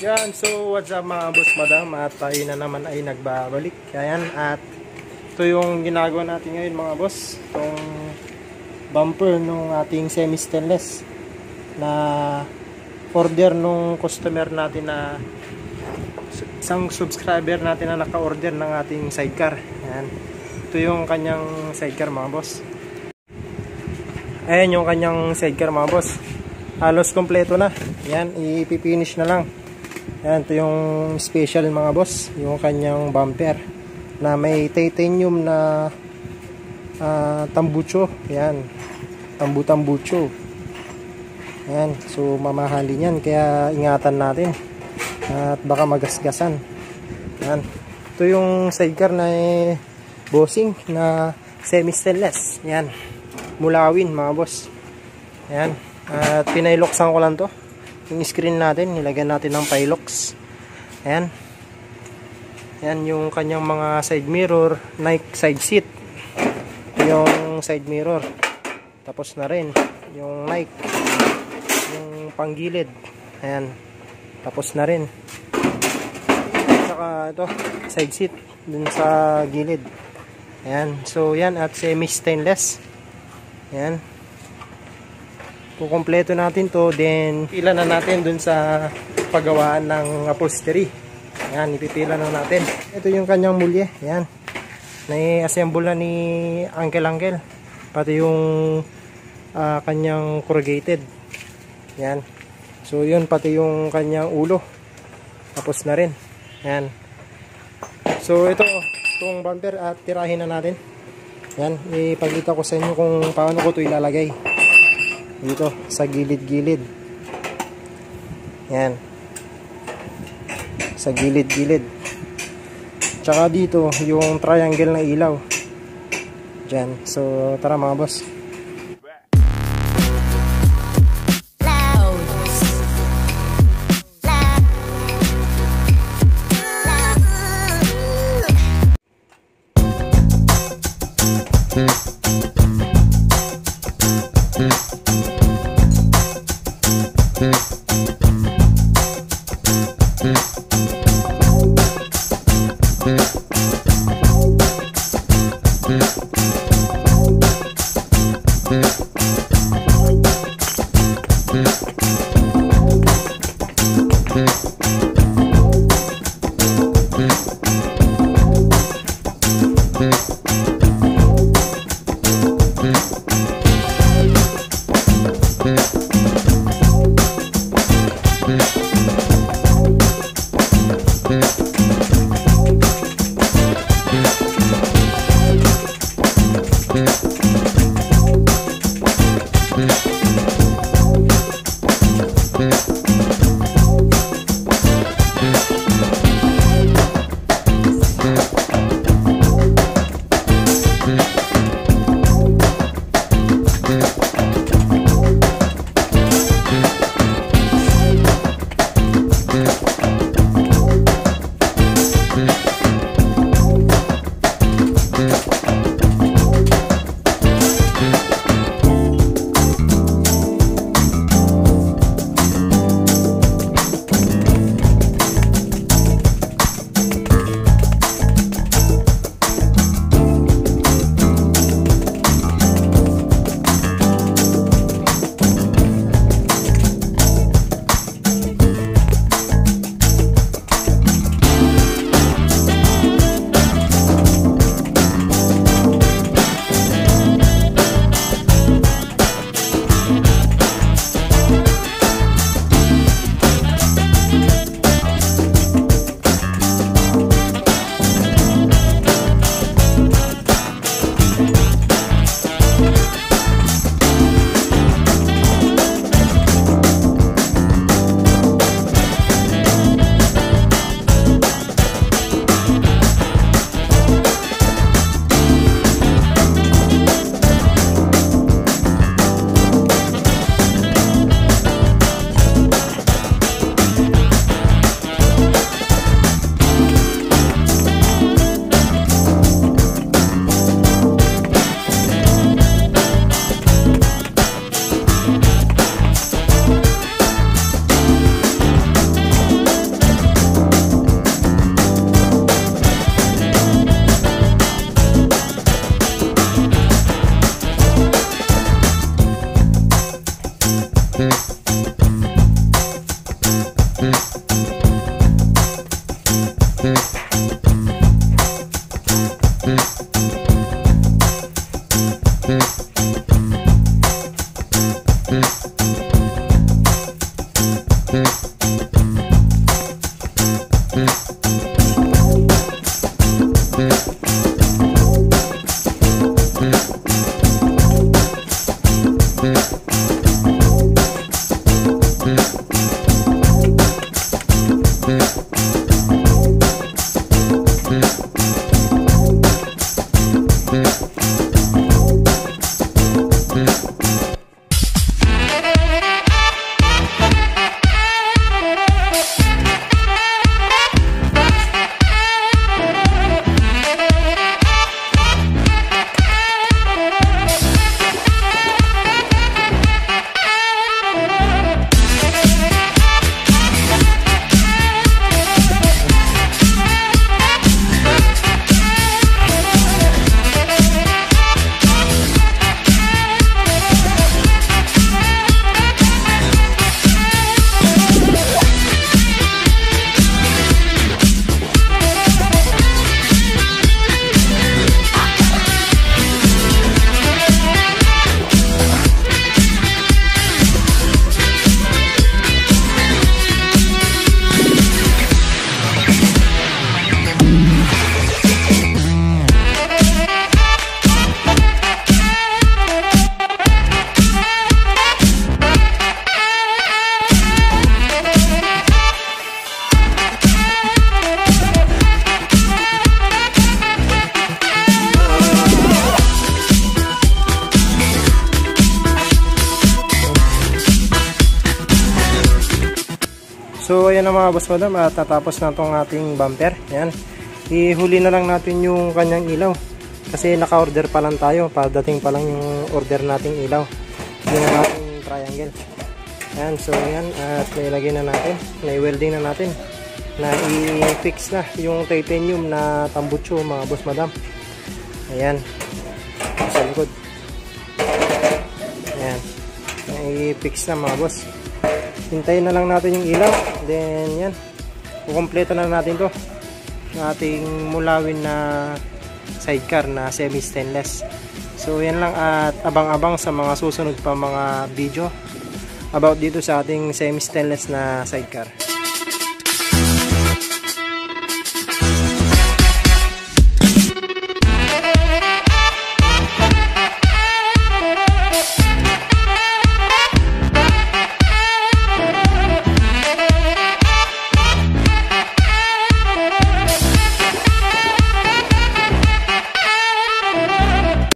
Yan, so what's up mga boss madam at tayo na naman ay nagbabalik. Ayan, at ito yung ginagawa natin ngayon mga boss. Itong bumper nung ating semi-stainless na order nung customer natin na isang subscriber natin na naka-order ng ating sidecar. Ayan. Ito yung kanyang sidecar mga boss. Ayan yung kanyang sidecar mga boss. Halos kompleto na. Ayan, ipipinish na lang. Yan, ito yung special mga boss, yung kanyang bumper na may titanium na uh, tambucho. Yan, tambu-tambucho. Yan, so mamahalin yan kaya ingatan natin at baka magasgasan. Yan. Ito yung sidecar na eh, bossing na semi-stainless. Yan. Mulawin mga boss. Yan. At pinailoksan ko lang to yung screen natin nilagyan natin ng Pilox. Ayan. Ayan yung kanyang mga side mirror Nike side seat. Yung side mirror. Tapos na rin yung Nike. Yung panggilid. Ayan. Tapos na rin. Saka ito side seat dun sa gilid. Ayan. So yan at semi stainless ayan kukumpleto natin to then pila na natin dun sa paggawaan ng upholstery. Yan ipipila na natin. Ito yung kanyang mulye yan. Nai-assemble na ni Uncle Uncle pati yung uh, kanyang corrugated. Yan. So yun pati yung kanyang ulo. Tapos na rin. Yan. So ito itong bumper at tirahin na natin. Yan ipagkita ko sa inyo kung paano ko ito ilalagay dito sa gilid-gilid. Yan. Sa gilid-gilid. Tsaka dito yung triangle na ilaw. Dyan. So tara mga boss. Mm-hmm. Mm-hmm. Mm-hmm. So ayan na mga boss madam at tatapos na itong ating bumper. Ayan. Ihuli na lang natin yung kanyang ilaw. Kasi naka-order pa lang tayo. Padating pa lang yung order nating ilaw. Yung ating triangle. Ayan. So ayan. At nailagay na natin. Na-welding na natin. Na i-fix na yung titanium na tambucho mga boss madam. Ayan. Sa likod. Ayan. Na-i-fix na mga boss hintayin na lang natin yung ilaw then yan. Kukompleto na natin to. Ng ating mulawin na sidecar na semi stainless so yan lang at abang abang sa mga susunod pa mga video about dito sa ating semi stainless na sidecar